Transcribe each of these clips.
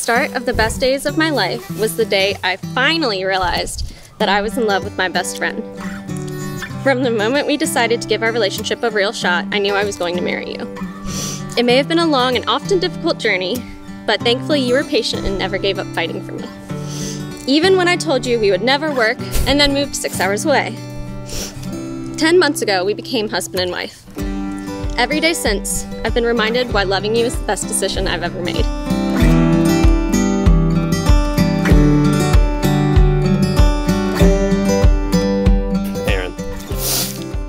The start of the best days of my life was the day I finally realized that I was in love with my best friend. From the moment we decided to give our relationship a real shot, I knew I was going to marry you. It may have been a long and often difficult journey, but thankfully you were patient and never gave up fighting for me. Even when I told you we would never work and then moved six hours away. Ten months ago, we became husband and wife. Every day since, I've been reminded why loving you is the best decision I've ever made.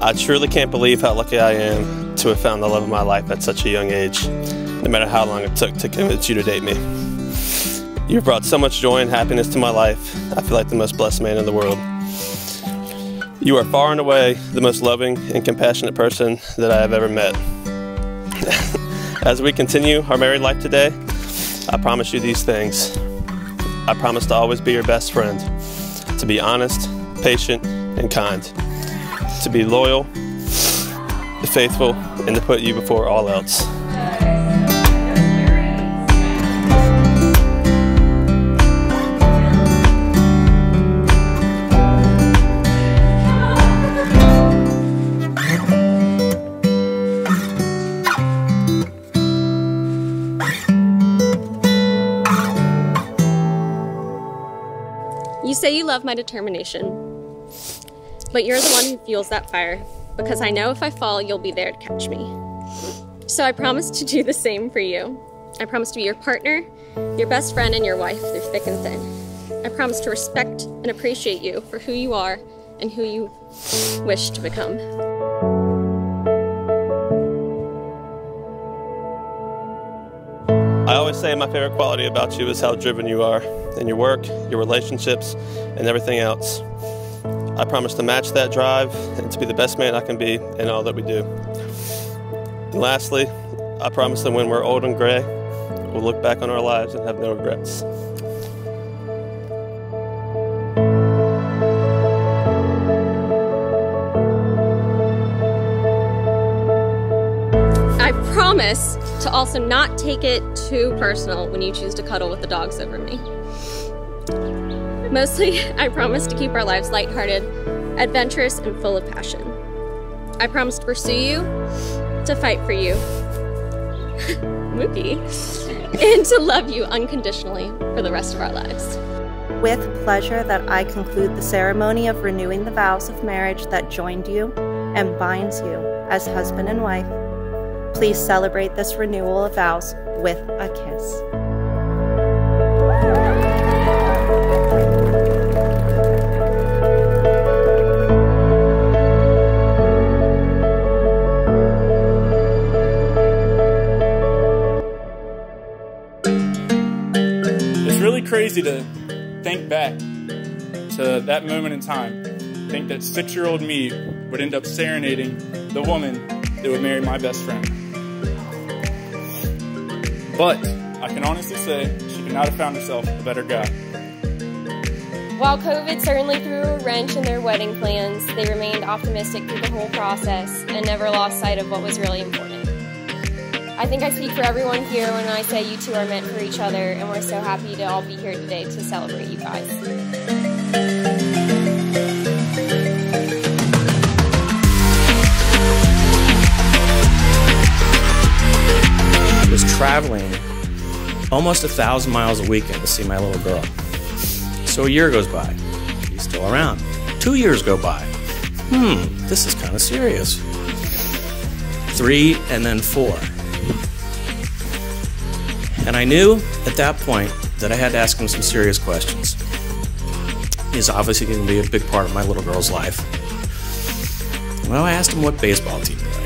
I truly can't believe how lucky I am to have found the love of my life at such a young age, no matter how long it took to convince you to date me. You've brought so much joy and happiness to my life. I feel like the most blessed man in the world. You are far and away the most loving and compassionate person that I have ever met. As we continue our married life today, I promise you these things. I promise to always be your best friend, to be honest, patient, and kind, to be loyal, the faithful, and to put you before all else. You say you love my determination, but you're the one who fuels that fire because I know if I fall, you'll be there to catch me. So I promise to do the same for you. I promise to be your partner, your best friend, and your wife through thick and thin. I promise to respect and appreciate you for who you are and who you wish to become. I always say my favorite quality about you is how driven you are in your work, your relationships, and everything else. I promise to match that drive and to be the best man I can be in all that we do. And lastly, I promise that when we're old and gray, we'll look back on our lives and have no regrets. I promise to also not take it too personal when you choose to cuddle with the dogs over me. Mostly, I promise to keep our lives lighthearted, adventurous, and full of passion. I promise to pursue you, to fight for you, Mookie, and to love you unconditionally for the rest of our lives. With pleasure that I conclude the ceremony of renewing the vows of marriage that joined you and binds you as husband and wife. Please celebrate this renewal of vows with a kiss. Crazy to think back to that moment in time. Think that six year old me would end up serenading the woman that would marry my best friend. But I can honestly say she could not have found herself a better guy. While COVID certainly threw a wrench in their wedding plans, they remained optimistic through the whole process and never lost sight of what was really important. I think I speak for everyone here when I say you two are meant for each other, and we're so happy to all be here today to celebrate you guys. was traveling almost a thousand miles a weekend to see my little girl. So a year goes by. She's still around. Two years go by. Hmm, this is kind of serious. Three and then four. And I knew at that point that I had to ask him some serious questions. He's obviously going to be a big part of my little girl's life. Well, I asked him what baseball team he liked.